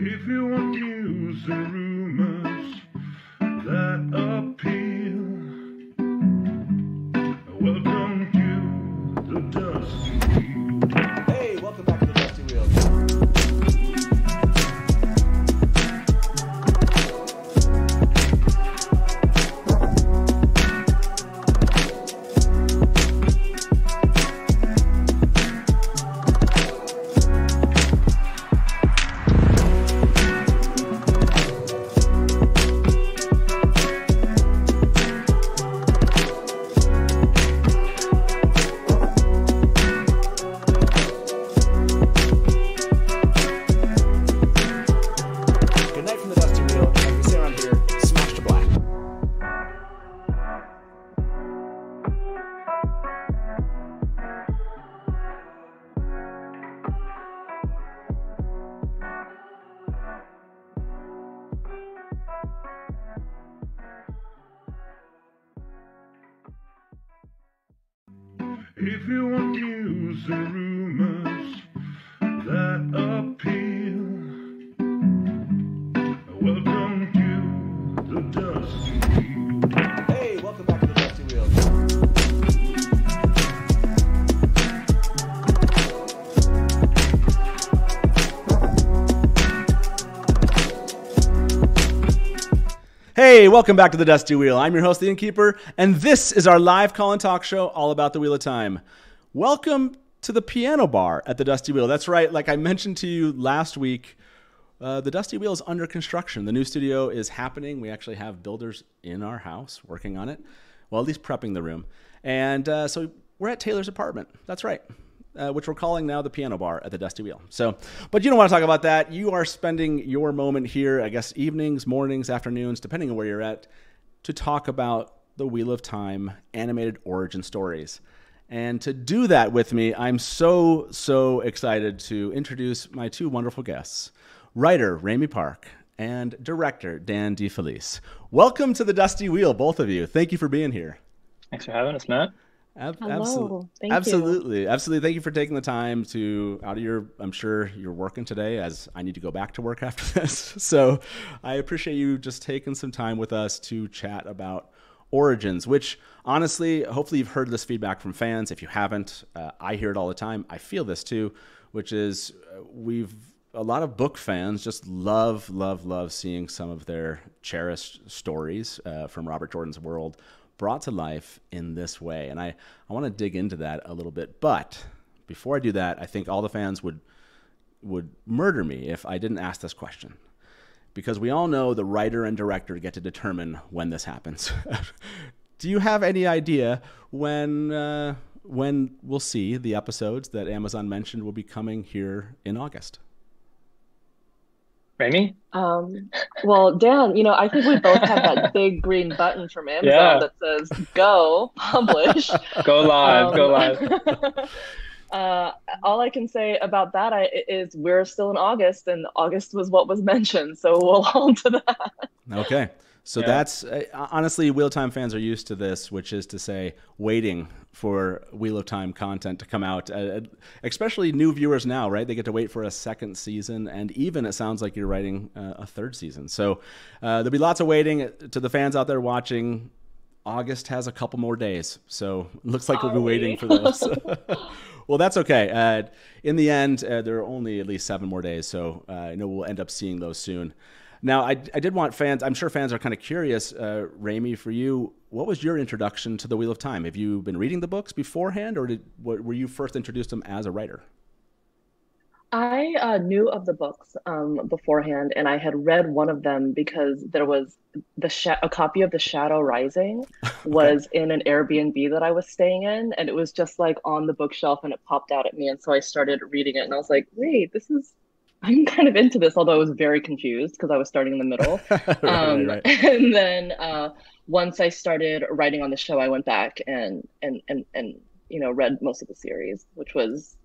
If you want news and rumors that appeal, If you want news Welcome back to the Dusty Wheel. I'm your host, the Innkeeper, and this is our live call and talk show all about the Wheel of Time. Welcome to the piano bar at the Dusty Wheel. That's right, like I mentioned to you last week, uh, the Dusty Wheel is under construction. The new studio is happening. We actually have builders in our house working on it, well, at least prepping the room. And uh, so we're at Taylor's apartment. That's right. Uh, which we're calling now the piano bar at the Dusty Wheel. So, but you don't want to talk about that. You are spending your moment here, I guess, evenings, mornings, afternoons, depending on where you're at, to talk about the Wheel of Time animated origin stories. And to do that with me, I'm so, so excited to introduce my two wonderful guests writer Rammy Park and director Dan DiFelice. Welcome to the Dusty Wheel, both of you. Thank you for being here. Thanks for having us, Matt. Ab- Hello. absolu- Thank you. absolutely. Absolutely. Thank you for taking the time to out of your I'm sure you're working today as I need to go back to work after this. So I appreciate you just taking some time with us to chat about Origins, which honestly, hopefully you've heard this feedback from fans. If you haven't, uh, I hear it all the time. I feel this too, which is uh, we've a lot of book fans just love, love, love seeing some of their cherished stories uh, from Robert Jordan's world brought to life in this way. And I, I want to dig into that a little bit. But before I do that, I think all the fans would would murder me if I didn't ask this question. Because we all know the writer and director get to determine when this happens. do you have any idea when uh, when we'll see the episodes that Amazon mentioned will be coming here in August? Rammy? Um, well, Dan, you know, I think we both have that big green button from Amazon Yeah. that says go, publish. Go live, go Um, live. uh, all I can say about that I, is we're still in August, and August was what was mentioned, so we'll hold to that. Okay. So Yeah. that's uh, honestly, Wheel of Time fans are used to this, which is to say, waiting for Wheel of Time content to come out. Uh, especially new viewers now, right? They get to wait for a second season, and even it sounds like you're writing uh, a third season. So uh, there'll be lots of waiting. To the fans out there watching, August has a couple more days, so it looks like we'll be waiting for those. well, that's okay. Uh, in the end, uh, there are only at least seven more days, so uh, I know we'll end up seeing those soon. Now, I, I did want fans. I'm sure fans are kind of curious. Uh, Rammy, for you, what was your introduction to the Wheel of Time? Have you been reading the books beforehand, or did were you first introduced to them as a writer? I uh, knew of the books um, beforehand, and I had read one of them because there was the sha- a copy of The Shadow Rising was in an Airbnb that I was staying in, and it was just like on the bookshelf, and it popped out at me, and so I started reading it, and I was like, "Wait, this is." I'm kind of into this, although I was very confused because I was starting in the middle. right, Um, right, right. and then uh, once I started writing on the show, I went back and and and and you know read most of the series, which was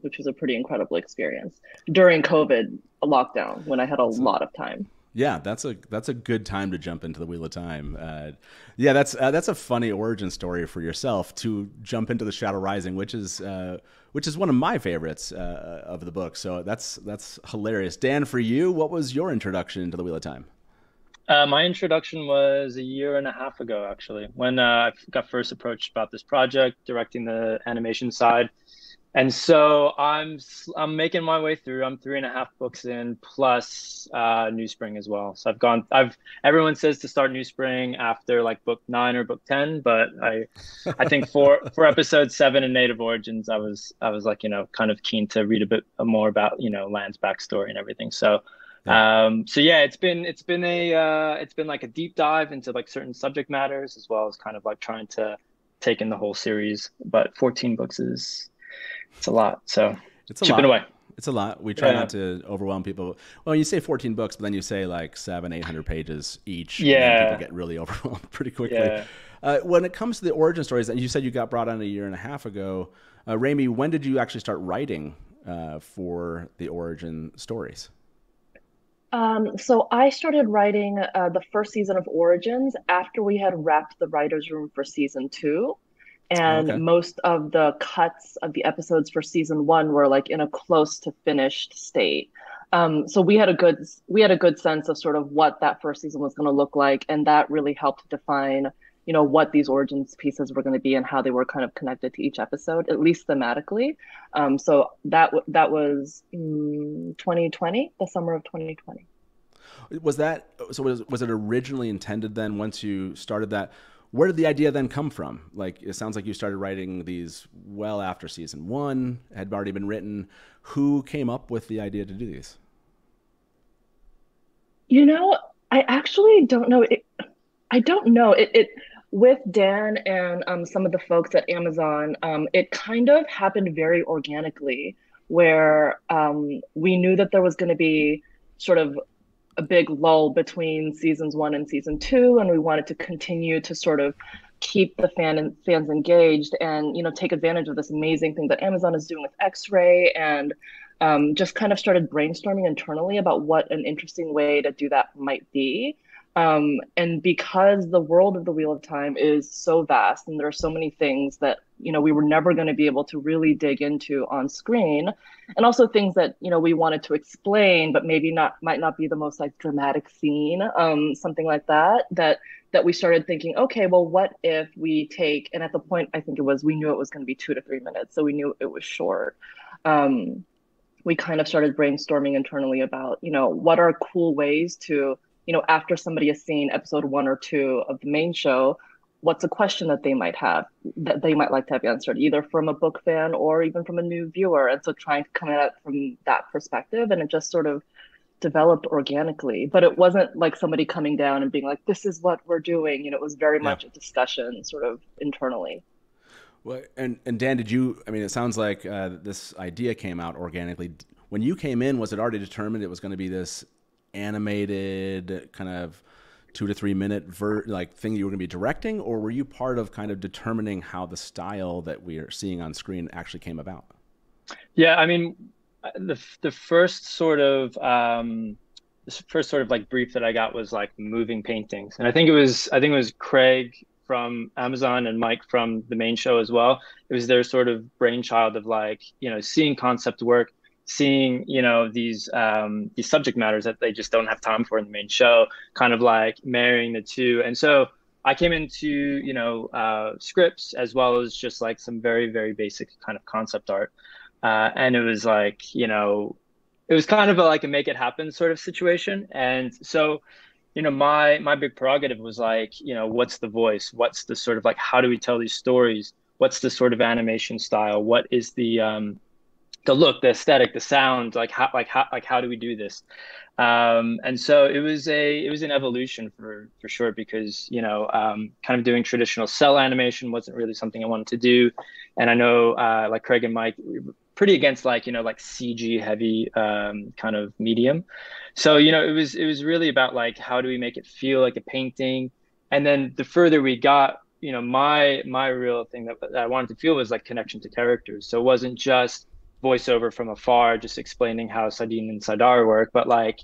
which was a pretty incredible experience during COVID lockdown when I had a lot of time. Yeah, that's a that's a good time to jump into the Wheel of Time. Uh, yeah, that's uh, that's a funny origin story for yourself to jump into the Shadow Rising, which is uh, which is one of my favorites uh, of the book. So that's that's hilarious. Dan, for you, what was your introduction into the Wheel of Time? Uh, my introduction was a year and a half ago, actually, when uh, I got first approached about this project, directing the animation side and so I'm I'm making my way through. I'm three and a half books in plus uh, New Spring as well. So I've gone. I've everyone says to start New Spring after like book nine or book ten, but I I think for for episode seven and Native Origins, I was I was like you know kind of keen to read a bit more about you know Lan's backstory and everything. So. Um, so yeah, it's been it's been a uh, it's been like a deep dive into like certain subject matters as well as kind of like trying to take in the whole series. But 14 books is it's a lot. So it's a chipping lot. away. It's a lot. We try Yeah. not to overwhelm people. Well, you say 14 books, but then you say like seven, 800 pages each. and Yeah. people get really overwhelmed pretty quickly. Yeah. Uh, when it comes to the origin stories, and you said you got brought on a year and a half ago, uh, Rammy, when did you actually start writing uh, for the origin stories? Um, so I started writing uh, the first season of Origins after we had wrapped the writers' room for season two. And Okay. most of the cuts of the episodes for season one were like in a close to finished state. Um, so we had a good we had a good sense of sort of what that first season was going to look like, and that really helped define, you know, what these origins pieces were going to be and how they were kind of connected to each episode, at least thematically. Um, so that w- that was mm, 2020, the summer of 2020. Was that so? Was, was it originally intended then? Once you started that, where did the idea then come from? Like it sounds like you started writing these well after season one had already been written. Who came up with the idea to do these? You know, I actually don't know. It, I don't know. It, it with Dan and um, some of the folks at Amazon, um, it kind of happened very organically, where um, we knew that there was going to be sort of a big lull between seasons one and season two, and we wanted to continue to sort of keep the fan and fans engaged and you know take advantage of this amazing thing that Amazon is doing with X-Ray and um, just kind of started brainstorming internally about what an interesting way to do that might be. Um, and because the world of the Wheel of Time is so vast and there are so many things that you know we were never going to be able to really dig into on screen, and also things that you know we wanted to explain, but maybe not might not be the most like dramatic scene, um, something like that. That that we started thinking, okay, well, what if we take? And at the point, I think it was we knew it was going to be two to three minutes, so we knew it was short. Um, we kind of started brainstorming internally about, you know, what are cool ways to, you know, after somebody has seen episode one or two of the main show, what's a question that they might have that they might like to have answered, either from a book fan or even from a new viewer. And so trying to come at it from that perspective, and it just sort of developed organically. But it wasn't like somebody coming down and being like, "This is what we're doing." You know, it was very Yeah. much a discussion, sort of internally. Well, and and Dan, did you? I mean, it sounds like uh, this idea came out organically. When you came in, was it already determined it was going to be this animated kind of two to three minute ver- like thing you were going to be directing, or were you part of kind of determining how the style that we are seeing on screen actually came about? Yeah, I mean, the the first sort of um, the first sort of like brief that I got was like moving paintings, and I think it was I think it was Craig from Amazon and Mike from the main show as well. It was their sort of brainchild of like you know seeing concept work, seeing you know these um, these subject matters that they just don't have time for in the main show, kind of like marrying the two, and so. I came into you know uh, scripts as well as just like some very very basic kind of concept art, uh, and it was like you know it was kind of a, like a make it happen sort of situation. And so you know my my big prerogative was like you know what's the voice? What's the sort of like how do we tell these stories? What's the sort of animation style? What is the um the look the aesthetic the sound like how like how like how do we do this? Um and so it was a it was an evolution for for sure because you know um kind of doing traditional cell animation wasn't really something i wanted to do. And i know uh like craig and mike we were pretty against like you know like cg heavy um kind of medium. So you know it was it was really about like how do we make it feel like a painting? And then the further we got you know my my real thing that, that i wanted to feel was like connection to characters. So it wasn't just voiceover from afar just explaining how Saidin and Saidar work but like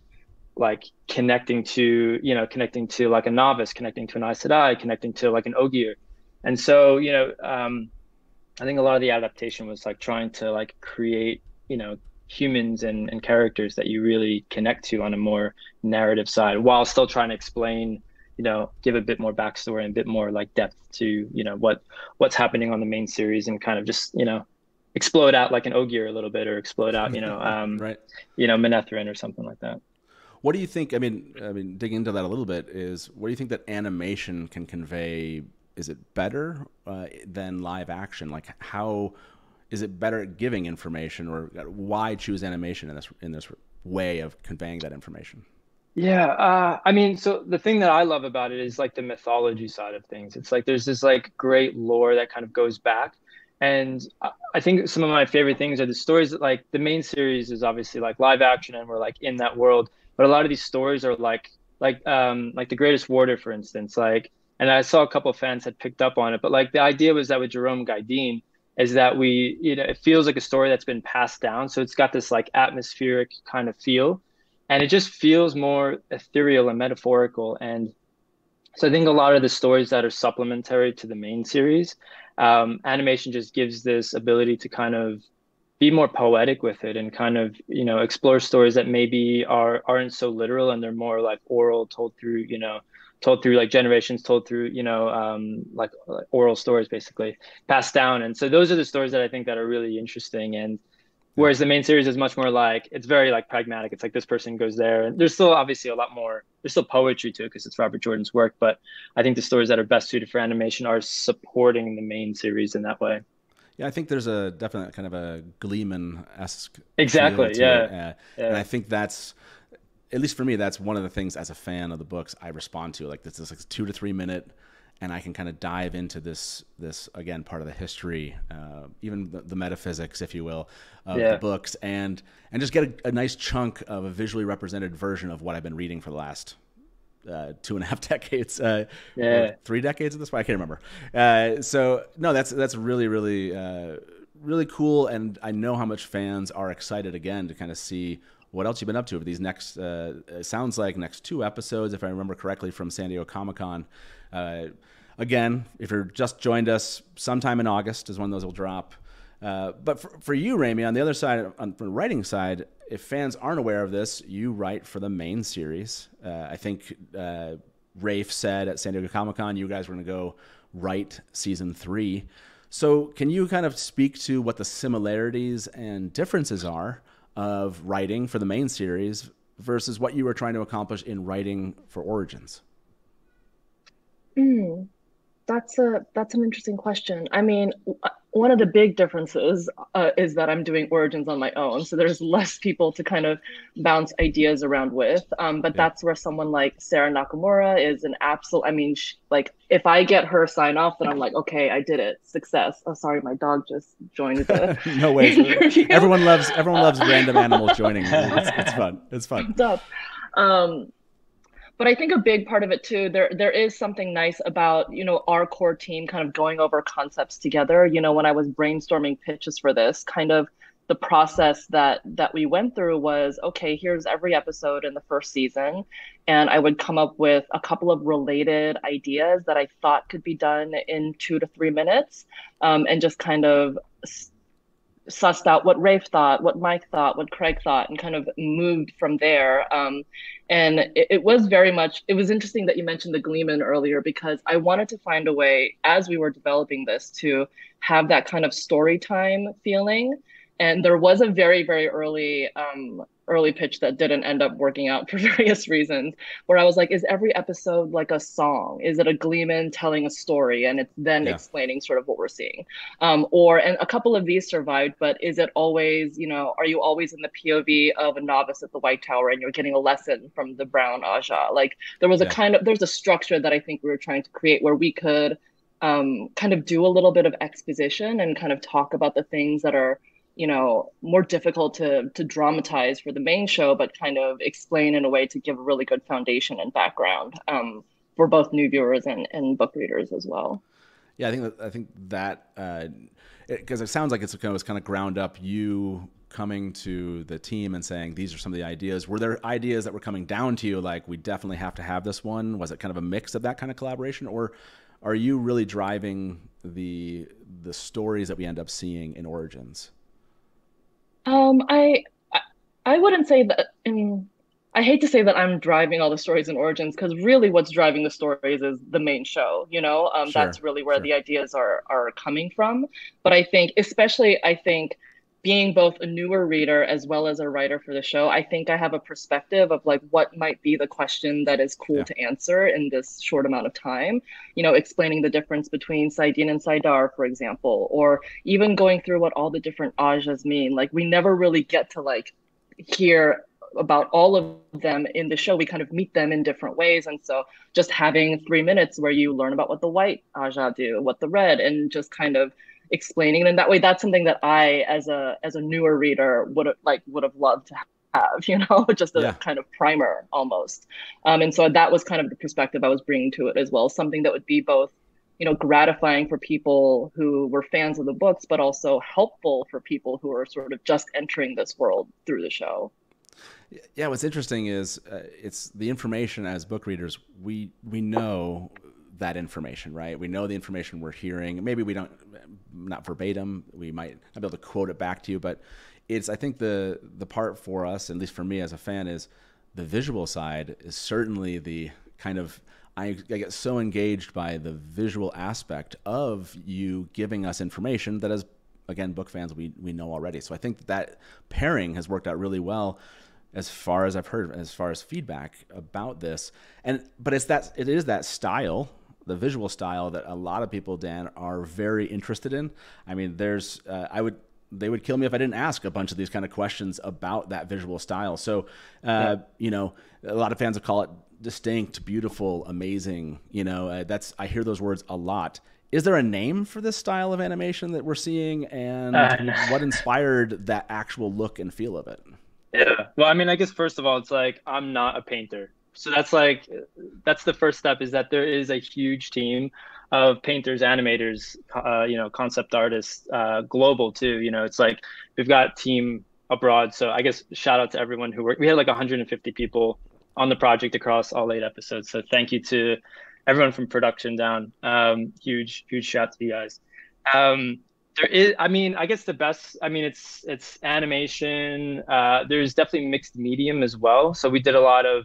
like connecting to you know connecting to like a novice connecting to an Aes Sedai connecting to like an ogier. And so you know um, i think a lot of the adaptation was like trying to like create you know humans and, and characters that you really connect to on a more narrative side while still trying to explain you know give a bit more backstory and a bit more like depth to you know what what's happening on the main series and kind of just you know explode out like an ogier a little bit or explode out you know um right you know Manetheren or something like that what do you think? I mean, I mean, digging into that a little bit is what do you think that animation can convey? Is it better uh, than live action? Like, how is it better at giving information, or why choose animation in this in this way of conveying that information? Yeah, uh, I mean, so the thing that I love about it is like the mythology side of things. It's like there's this like great lore that kind of goes back, and I think some of my favorite things are the stories that like the main series is obviously like live action, and we're like in that world but a lot of these stories are like like um like the greatest warder for instance like and i saw a couple fans had picked up on it but like the idea was that with jearom gaidin is that we you know it feels like a story that's been passed down so it's got this like atmospheric kind of feel and it just feels more ethereal and metaphorical and so i think a lot of the stories that are supplementary to the main series um, animation just gives this ability to kind of be more poetic with it and kind of you know explore stories that maybe are aren't so literal and they're more like oral told through you know told through like generations told through you know um, like, like oral stories basically passed down. And so those are the stories that i think that are really interesting. And whereas the main series is much more like it's very like pragmatic it's like this person goes there and there's still obviously a lot more there's still poetry to it because it's robert jordan's work but i think the stories that are best suited for animation are supporting the main series in that way yeah, I think there's a definite kind of a Gleeman esque. Exactly. Yeah. Yeah. And I think that's, at least for me, that's one of the things as a fan of the books I respond to. Like this is like two to three minute, and I can kind of dive into this this again part of the history, uh, even the, the, metaphysics, if you will, of yeah. the books, and and just get a, a nice chunk of a visually represented version of what I've been reading for the last uh, two and a half decades, uh, yeah, three decades at this point. I can't remember. Uh, so no, that's that's really really uh, really cool, and I know how much fans are excited again to kind of see what else you've been up to over these next. Uh, sounds like next two episodes, if I remember correctly, from San Diego Comic Con. Uh, again, if you're just joined us, sometime in August is when those will drop. Uh, but for, for you, Rammy, on the other side, on the writing side, if fans aren't aware of this, you write for the main series. Uh, I think uh, Rafe said at San Diego Comic Con, you guys were going to go write season three. So, can you kind of speak to what the similarities and differences are of writing for the main series versus what you were trying to accomplish in writing for Origins? Mm, that's a that's an interesting question. I mean, one of the big differences uh, is that I'm doing Origins on my own, so there's less people to kind of bounce ideas around with. Um, but yeah. that's where someone like Sarah Nakamura is an absolute. I mean, she, like if I get her sign off, then I'm like, okay, I did it, success. Oh, sorry, my dog just joined the. no way. everyone loves everyone loves random animals joining. It's, it's fun. It's fun. Um, but I think a big part of it too, there there is something nice about you know our core team kind of going over concepts together. You know, when I was brainstorming pitches for this, kind of the process that that we went through was okay. Here's every episode in the first season, and I would come up with a couple of related ideas that I thought could be done in two to three minutes, um, and just kind of sussed out what Rafe thought, what Mike thought, what Craig thought, and kind of moved from there. Um, and it, it, was very much, it was interesting that you mentioned the Gleeman earlier because I wanted to find a way as we were developing this to have that kind of story time feeling. And there was a very, very early um, early pitch that didn't end up working out for various reasons where i was like is every episode like a song is it a gleeman telling a story and it's then yeah. explaining sort of what we're seeing um, or and a couple of these survived but is it always you know are you always in the pov of a novice at the white tower and you're getting a lesson from the brown ajah like there was yeah. a kind of there's a structure that i think we were trying to create where we could um, kind of do a little bit of exposition and kind of talk about the things that are you know more difficult to to dramatize for the main show but kind of explain in a way to give a really good foundation and background um, for both new viewers and, and book readers as well yeah i think that i think that because uh, it, it, sounds like it's kind of, kind of ground up you coming to the team and saying these are some of the ideas? Were there ideas that were coming down to you like we definitely have to have this one? Was it kind of a mix of that kind of collaboration, or are you really driving the the stories that we end up seeing in Origins? Um, I I wouldn't say that I hate to say that I'm driving all the stories and origins because really what's driving the stories is the main show, you know? Um, Sure, that's really where sure. the ideas are are coming from. But I think especially I think being both a newer reader as well as a writer for the show, I think I have a perspective of like what might be the question that is cool Yeah. to answer in this short amount of time. You know, explaining the difference between Saidin and Saidar, for example, or even going through what all the different ajahs mean. Like we never really get to like hear about all of them in the show. We kind of meet them in different ways. And so just having three minutes where you learn about what the white Ajah do, what the red, and just kind of explaining in that way, that's something that I as a as a newer reader would have like would have loved to have, you know, just a Yeah. kind of primer almost. Um, and so that was kind of the perspective I was bringing to it as well, something that would be both you know gratifying for people who were fans of the books but also helpful for people who are sort of just entering this world through the show Yeah, what's interesting is uh, it's the information as book readers. We we know that information, right? We know the information we're hearing. Maybe we don't, not verbatim. We might not be able to quote it back to you, but it's. I think the the part for us, at least for me as a fan, is the visual side is certainly the kind of. I, I get so engaged by the visual aspect of you giving us information that as again book fans we we know already. So I think that, that pairing has worked out really well as far as I've heard, as far as feedback about this. And but it's that it is that style, the visual style that a lot of people, Dan, are very interested in. I mean, there's uh, I would they would kill me if I didn't ask a bunch of these kind of questions about that visual style. So, uh, you know, a lot of fans will call it distinct, beautiful, amazing. You know, uh, that's I hear those words a lot. Is there a name for this style of animation that we're seeing, and Uh, no. what inspired that actual look and feel of it? Yeah. Well, I mean, I guess first of all, it's like I'm not a painter. So that's like that's the first step is that there is a huge team of painters, animators, uh, you know, concept artists, uh, global too. You know, it's like we've got team abroad. So I guess shout out to everyone who worked. We had like 150 people on the project across all eight episodes. So thank you to everyone from production down. Um, huge, huge shout to you guys. Um, there is i mean i guess the best i mean it's it's animation uh there's definitely mixed medium as well so we did a lot of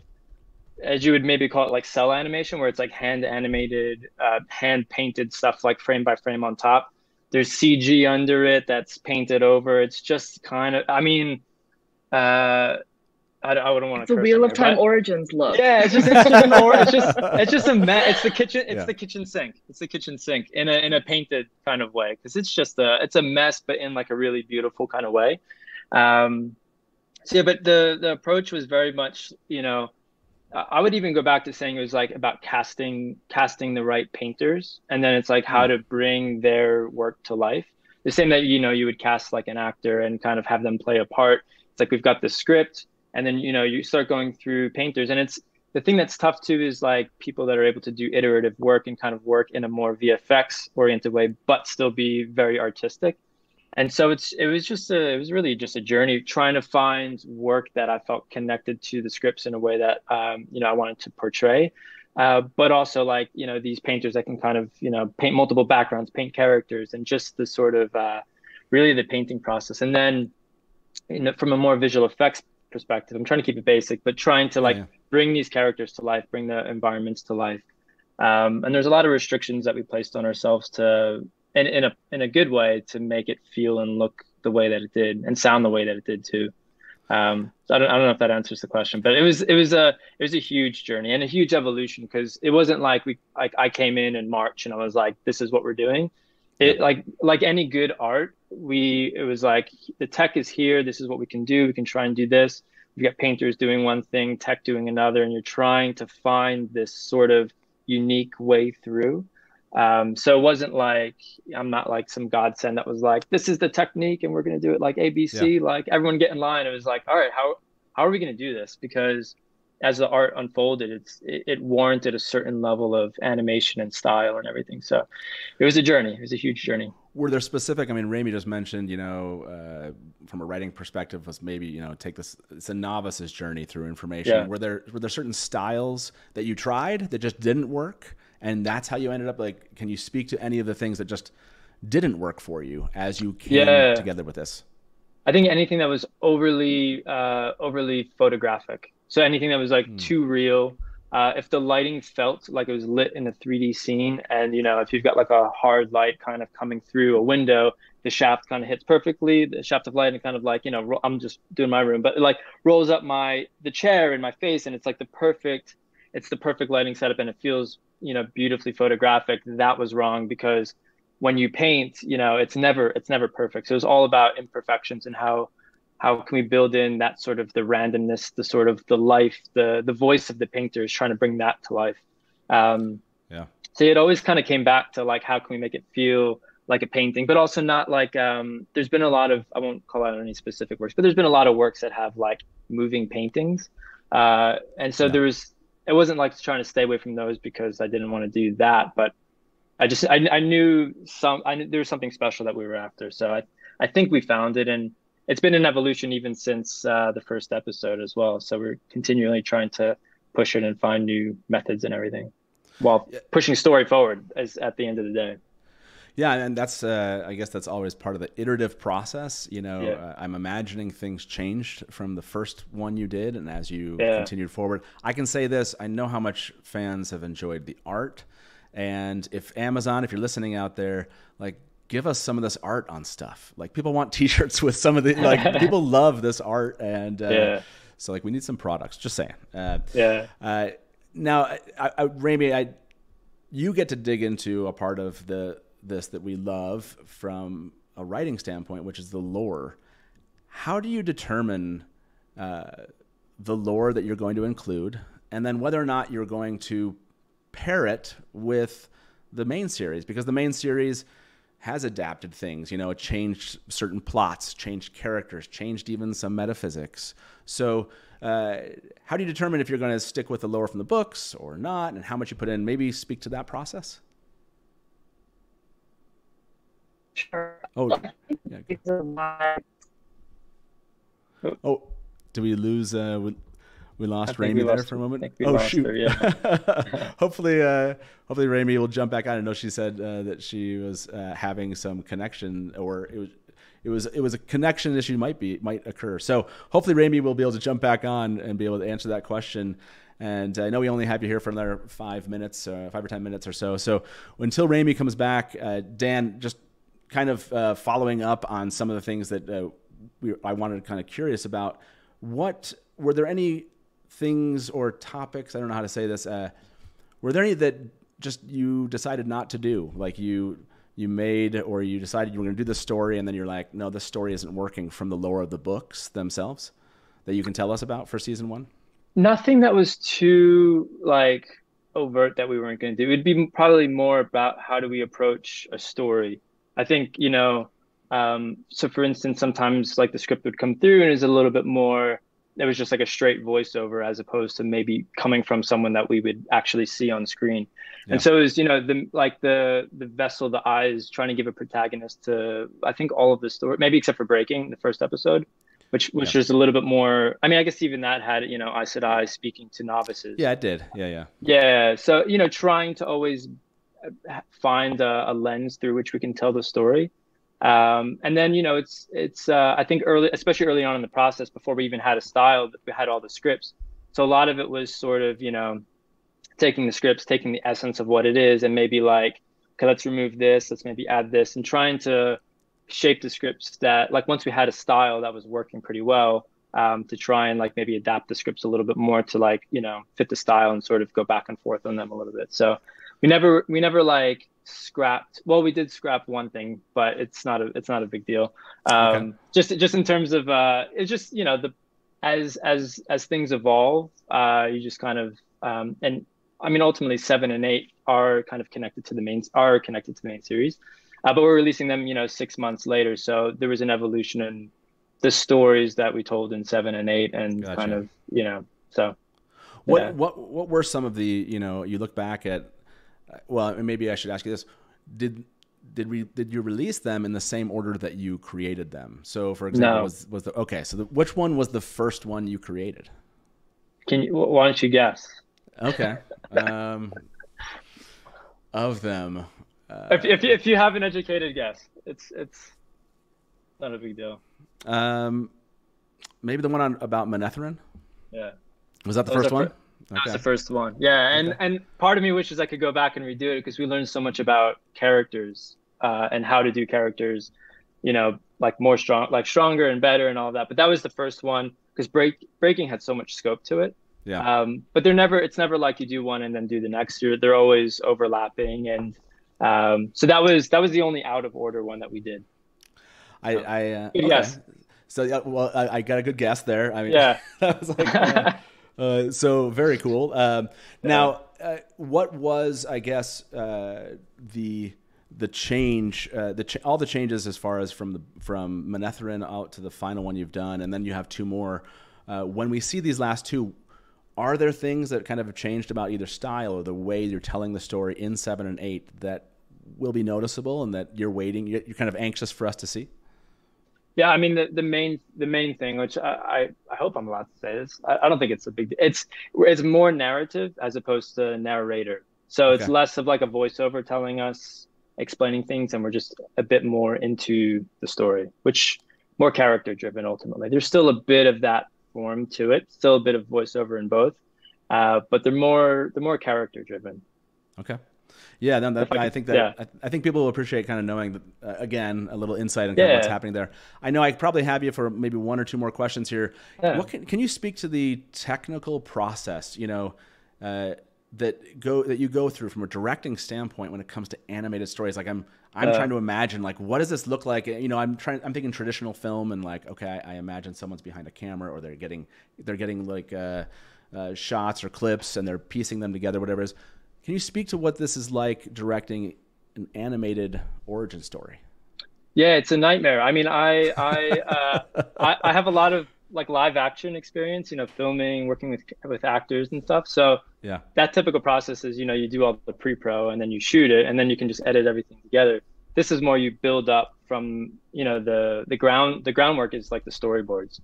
as you would maybe call it like cell animation where it's like hand animated uh, hand painted stuff like frame by frame on top there's cg under it that's painted over it's just kind of i mean uh i, I wouldn't want it's to a wheel of time origins look yeah, it's just it's just, an or, it's just it's just a me- it's the kitchen it's Yeah. the kitchen sink. It's the kitchen sink in a in a painted kind of way because it's just a it's a mess but in like a really beautiful kind of way. Um so yeah, but the the approach was very much, you know, I would even go back to saying it was like about casting casting the right painters and then it's like how hmm. to bring their work to life. The same that you know you would cast like an actor and kind of have them play a part. It's like we've got the script and then you know you start going through painters and it's the thing that's tough too is like people that are able to do iterative work and kind of work in a more VFX oriented way but still be very artistic. And so it's it was just a it was really just a journey trying to find work that I felt connected to the scripts in a way that um, you know I wanted to portray. Uh, but also like you know these painters that can kind of you know paint multiple backgrounds, paint characters, and just the sort of uh, really the painting process. And then you know, from a more visual effects perspective, I'm trying to keep it basic, but trying to like Yeah. bring these characters to life, bring the environments to life. Um, and there's a lot of restrictions that we placed on ourselves to, in, in a in a good way, to make it feel and look the way that it did, and sound the way that it did too. Um, so I don't, I don't know if that answers the question, but it was it was a it was a huge journey and a huge evolution because it wasn't like we like I came in in March and I was like, this is what we're doing. It like like any good art, we it was like the tech is here. This is what we can do. We can try and do this. You got painters doing one thing, tech doing another, and you're trying to find this sort of unique way through. Um, so it wasn't like I'm not like some godsend that was like this is the technique and we're gonna do it like ABC. Like everyone get in line. It was like, all right, how how are we gonna do this? Because as the art unfolded, it's it, it warranted a certain level of animation and style and everything. So it was a journey. It was a huge journey. were there specific? I mean, Rammy just mentioned, you know, uh, from a writing perspective, was maybe you know take this. It's a novice's journey through information. Yeah. Were there were there certain styles that you tried that just didn't work, and that's how you ended up? Like, can you speak to any of the things that just didn't work for you as you came Yeah. together with this? I think anything that was overly uh, overly photographic. So anything that was like Hmm. too real. Uh, if the lighting felt like it was lit in a 3D scene, and you know, if you've got like a hard light kind of coming through a window, the shaft kind of hits perfectly. The shaft of light and kind of like you know, ro- I'm just doing my room, but it like rolls up my the chair in my face, and it's like the perfect, it's the perfect lighting setup, and it feels you know beautifully photographic. That was wrong because when you paint, you know, it's never it's never perfect. So it's all about imperfections and how how can we build in that sort of the randomness, the sort of the life, the the voice of the painter is trying to bring that to life. Um, Yeah. So it always kind of came back to like how can we make it feel like a painting, but also not like um, there's been a lot of I won't call out any specific works, but there's been a lot of works that have like moving paintings, uh, and so Yeah. there was it wasn't like trying to stay away from those because I didn't want to do that, but I just I, I knew some I knew there was something special that we were after. So I I think we found it, and it's been an evolution even since uh, the first episode as well. So we're continually trying to push it and find new methods and everything, while Yeah. pushing story forward as at the end of the day. Yeah, and that's uh, I guess that's always part of the iterative process. You know, Yeah. uh, I'm imagining things changed from the first one you did, and as you Yeah. continued forward, I can say this: I know how much fans have enjoyed the art, and if Amazon, if you're listening out there, like. Give us some of this art on stuff. Like people want T-shirts with some of the like people love this art, and uh, Yeah. so like we need some products. Just saying. Uh, Yeah. uh, now, I, I, Rami, I, you get to dig into a part of the this that we love from a writing standpoint, which is the lore. How do you determine uh, the lore that you're going to include, and then whether or not you're going to pair it with the main series? Because the main series has adapted things. You know, it changed certain plots, changed characters, changed even some metaphysics. So, uh, how do you determine if you're going to stick with the lore from the books or not, and how much you put in? Maybe speak to that process. Sure. Oh, yeah. It's a lot. oh, did we lose? Uh, we, we lost Rammy there for a moment. oh shoot! her, yeah. hopefully, uh, hopefully Rammy will jump back on. I know she said uh, that she was uh, having some connection, or it was. It was it was a connection issue might be might occur. So hopefully Rammy will be able to jump back on and be able to answer that question. And I know we only have you here for another five minutes, uh, five or ten minutes or so. So until Rammy comes back, uh, Dan, just kind of uh, following up on some of the things that uh, we, I wanted to kind of curious about. What were there any things or topics? I don't know how to say this. Uh, were there any that just you decided not to do? Like you you made or you decided you were going to do the story, and then you're like, no, this story isn't working from the lore of the books themselves that you can tell us about for season one. Nothing that was too like overt that we weren't going to do. It'd be probably more about how do we approach a story. I think you know. Um, so for instance, sometimes like the script would come through and it's a little bit more. It was just like a straight voiceover as opposed to maybe coming from someone that we would actually see on screen. Yeah. And so it was, you know, the like the the vessel, the eyes, trying to give a protagonist to I think all of the story, maybe except for breaking the first episode, which which Yeah. was a little bit more. I mean, I guess even that had you know I said I speaking to novices. Yeah, it did. Yeah, yeah. Yeah. So you know, trying to always find a, a lens through which we can tell the story. Um, and then you know, it's it's uh, I think early, especially early on in the process, before we even had a style, we had all the scripts. So a lot of it was sort of you know, taking the scripts, taking the essence of what it is, and maybe like, okay, let's remove this, let's maybe add this, and trying to shape the scripts that like once we had a style that was working pretty well um, to try and like maybe adapt the scripts a little bit more to like you know fit the style and sort of go back and forth on them a little bit so we never we never like scrapped well we did scrap one thing but it's not a it's not a big deal um Okay. just just in terms of uh it's just you know the as as as things evolve uh you just kind of um and i mean ultimately seven and eight are kind of connected to the main are connected to the main series uh, but we're releasing them you know six months later so there was an evolution in the stories that we told in seven and eight and Gotcha. kind of you know so What Yeah. what what were some of the you know you look back at well maybe I should ask you this did did we did you release them in the same order that you created them? So, for example, No. was was the okay? So, the, which one was the first one you created? Can you? Why don't you guess? Okay, um, of them, uh, If if you- if you have an educated guess, it's it's not a big deal. um, maybe the one on about Manetheren. Yeah. Was that the That first one? fir- That was the first one. Yeah, and Okay. and part of me wishes I could go back and redo it because we learned so much about characters uh, and how to do characters, you know, like more strong, like stronger and better and all that. But that was the first one because break breaking had so much scope to it. Yeah. Um, but they're never. It's never like you do one and then do the next. You're, they're always overlapping, and um, so that was that was the only out of order one that we did. I, I uh, okay. guess. So yeah, well, I, I got a good guess there. I mean, Yeah. that was like, uh, uh, so very cool. Um, now, uh, what was, I guess, uh, the the change, uh, the ch- all the changes as far as from the from Manetheren out to the final one you've done, and then you have two more. Uh, when we see these last two, are there things that kind of have changed about either style or the way you're telling the story in seven and eight that will be noticeable and that you're waiting, you're you're kind of anxious for us to see? Yeah, I mean the, the main the main thing, which I, I, I hope I'm allowed to say this. I, I don't think it's a big. It's it's more narrative as opposed to narrator. So it's less of like a voiceover telling us, explaining things, and we're just a bit more into the story, which more character driven ultimately. There's still a bit of that form to it, still a bit of voiceover in both, uh, but they're more they're more character driven. Okay. Yeah, then that, I I, think that yeah. I, think people will appreciate kind of knowing that uh, again a little insight on kind of what's happening there. I know I probably have you for maybe one or two more questions here. Yeah. What can, can you speak to the technical process? You know, uh, that go that you go through from a directing standpoint when it comes to animated stories. Like I'm I'm Uh. trying to imagine like what does this look like? You know, I'm trying I'm thinking traditional film and like okay, I, I imagine someone's behind a camera or they're getting they're getting like uh, uh, shots or clips and they're piecing them together, whatever it is. Can you speak to what this is like directing an animated origin story? Yeah, it's a nightmare. I mean, I I, uh, I I have a lot of like live action experience, you know, filming, working with with actors and stuff. So Yeah. that typical process is, you know, you do all the pre-pro and then you shoot it and then you can just edit everything together. This is more you build up from, you know, the the ground the groundwork is like the storyboards.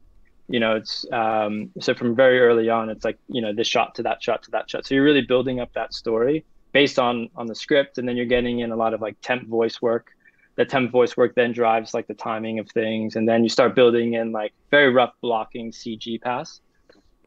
You know, it's um so from very early on it's like, you know, this shot to that shot to that shot. So you're really building up that story based on on the script and then you're getting in a lot of like temp voice work that temp voice work then drives like the timing of things and then you start building in like very rough blocking cg pass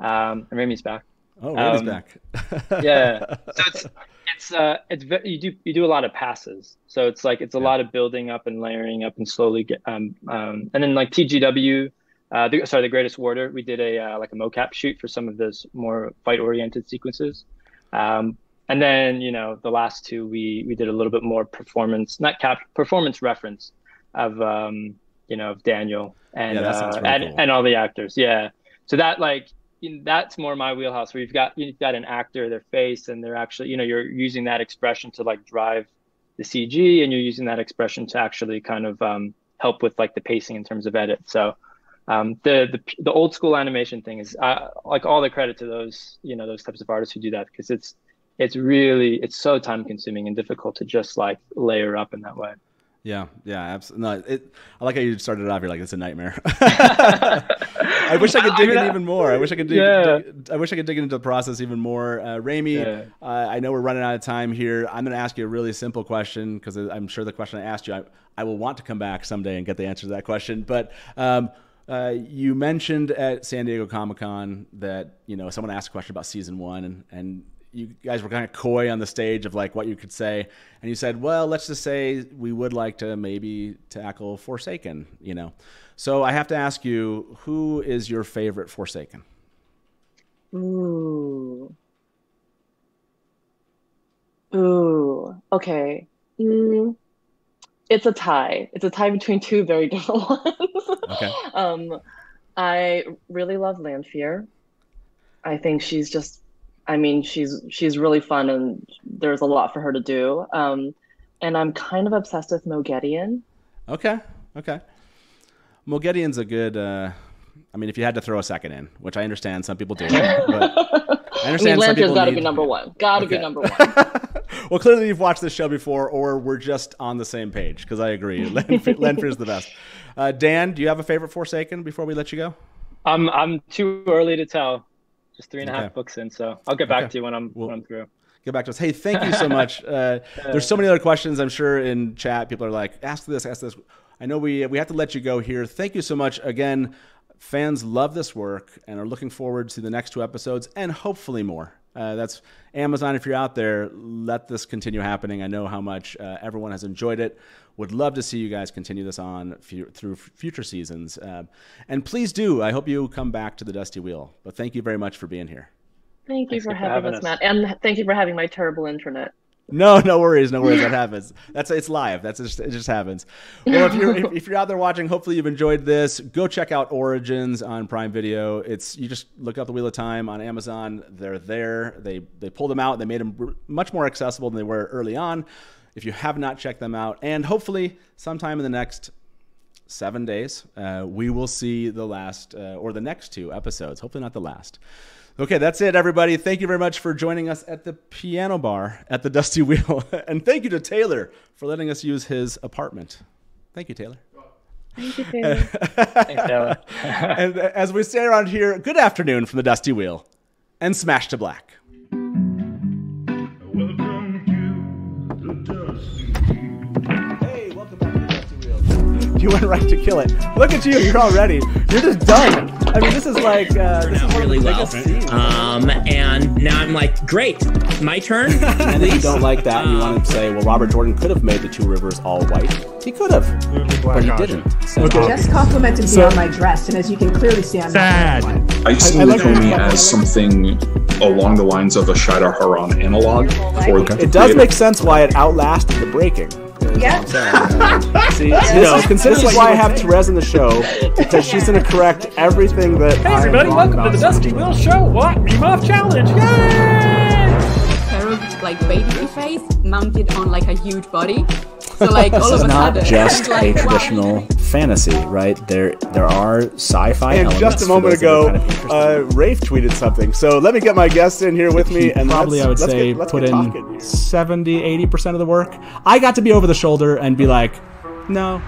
um and Rammy's back Oh, Randy's Um, back. yeah so it's it's uh it's you do you do a lot of passes so it's like it's a Yeah. lot of building up and layering up and slowly get um um and then like tgw uh the, sorry the greatest warder we did a uh, like a mocap shoot for some of those more fight oriented sequences. Um and then you know the last two we we did a little bit more performance not cap performance reference of um you know of daniel and Yeah, uh, really and, cool. and all the actors yeah. So that like that's more my wheelhouse where you've got you've got an actor their face and they're actually you know you're using that expression to like drive the cg and you're using that expression to actually kind of um, help with like the pacing in terms of edit. So um, the, the the old school animation thing is uh, like all the credit to those you know those types of artists who do that because it's it's really it's so time consuming and difficult to just like layer up in that way Yeah, yeah, absolutely. No, it, I like how you started off. You're like, it's a nightmare. I wish I could dig I mean, in even more. I wish I could dig. Yeah. dig- I wish I could dig into the process even more. Uh, Rammy, Yeah. uh, I know we're running out of time here. I'm going to ask you a really simple question because I'm sure the question I asked you, I, I will want to come back someday and get the answer to that question. But um, uh, you mentioned at San Diego Comic Con that you know someone asked a question about season one, and, and you guys were kind of coy on the stage of like what you could say, and you said, "Well, let's just say we would like to maybe tackle Forsaken," you know. So I have to ask you, who is your favorite Forsaken? Ooh. Ooh. Okay. Mm, it's a tie. It's a tie between two very different ones. Okay. Um, I really love Lanfear. I think she's just, I mean, she's she's really fun and there's a lot for her to do. Um, and I'm kind of obsessed with Moghedien. Okay, okay. Moghedien's a good. Uh, I mean, if you had to throw a second in, which I understand some people do, but I I mean, understand some people got to be number one. Got to be number one. well, clearly you've watched this show before, or we're just on the same page because I agree. Lanfear is the best. Uh, Dan, do you have a favorite Forsaken before we let you go? I'm I'm too early to tell. Just three and a half Okay. books in, so I'll get back Okay. to you when I'm Well- when I'm through. Get back to us. Hey, thank you so much. Uh, there's so many other questions. I'm sure in chat people are like, ask this, ask this. I know we we have to let you go here. Thank you so much again. Fans love this work and are looking forward to the next two episodes and hopefully more. Uh, that's Amazon. If you're out there, let this continue happening. I know how much uh, everyone has enjoyed it. Would love to see you guys continue this on fu- through f- future seasons. Uh, and please do. I hope you come back to the Dusty Wheel. But thank you very much for being here. Thank you Thanks for for having, having us, us. Matt, and thank you for having my terrible internet. No, no worries, no worries. That happens. That's it's live. That's just it. Just happens. Well, if you're if, if you're out there watching, hopefully you've enjoyed this. Go check out Origins on Prime Video. It's you just look up the Wheel of Time on Amazon. They're there. They they pulled them out. They made them much more accessible than they were early on. If you have not checked them out, and hopefully sometime in the next seven days, uh, we will see the last uh, or the next two episodes. Hopefully, not the last. Okay, that's it, everybody. Thank you very much for joining us at the piano bar at the Dusty Wheel. and thank you to Taylor for letting us use his apartment. Thank you, Taylor. Thank you, Taylor. Thanks, Taylor. and as we say around here, good afternoon from the Dusty Wheel and Smash to Black. You went right to kill it. Look at you. You're already. You're just done. I mean, this is like, uh, this is one really of the well. scenes. Um, and now I'm like, great, my turn. And if you don't like that and you want to say, well, Robert Jordan could have made the two rivers all white, he could have, but he didn't. So Just complimented me on my dress, and as you can clearly see, I'm Sad. not wearing one. I see I like Lukumi it. as something along the lines of a Shadar Haran analog. For it does make sense why it outlasted the breaking. Is Yeah. what I'm saying. See, this, is, this is why I have Therese in the show because she's going to correct everything that. Hey everybody, welcome to the Dusty Wheel Show. What? Meme Off Challenge. Yay! Harold like baby face mounted on like a huge body. So like all This of is a not sudden, just like, a wow, traditional fantasy, right? There, there are sci-fi And elements. just a moment those that are ago, kind of uh, Rafe tweeted something. So let me get my guest in here with me. And Probably, I would say, get- let's put in talking 70, 80% of the work. I got to be over the shoulder and be like, no,